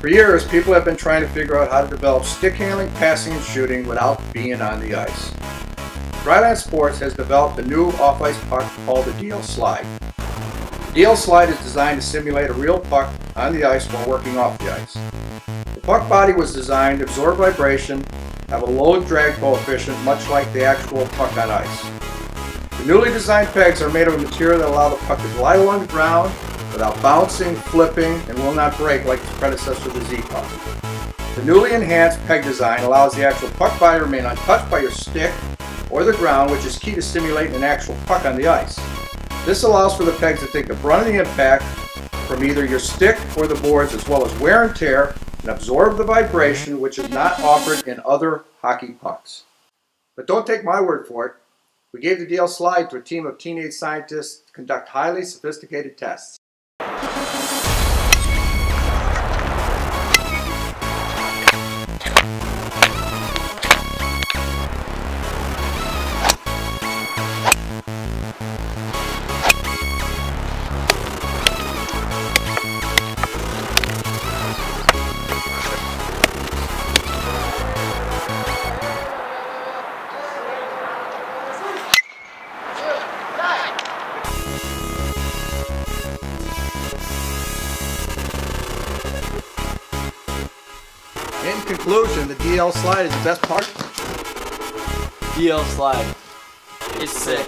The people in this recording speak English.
For years, people have been trying to figure out how to develop stick handling, passing, and shooting without being on the ice. Dryland Sports has developed a new off-ice puck called the DL Slide. The DL Slide is designed to simulate a real puck on the ice while working off the ice. The puck body was designed to absorb vibration, have a low drag coefficient much like the actual puck on ice. The newly designed pegs are made of a material that allow the puck to glide along the ground without bouncing, flipping, and will not break like its predecessor, the Z-Puck. The newly enhanced peg design allows the actual puck body to remain untouched by your stick or the ground, which is key to simulating an actual puck on the ice. This allows for the pegs to take the brunt of the impact from either your stick or the boards as well as wear and tear and absorb the vibration which is not offered in other hockey pucks. But don't take my word for it. We gave the DL slide to a team of teenage scientists to conduct highly sophisticated tests. In conclusion, the DL slide is the best part. DL slide is sick.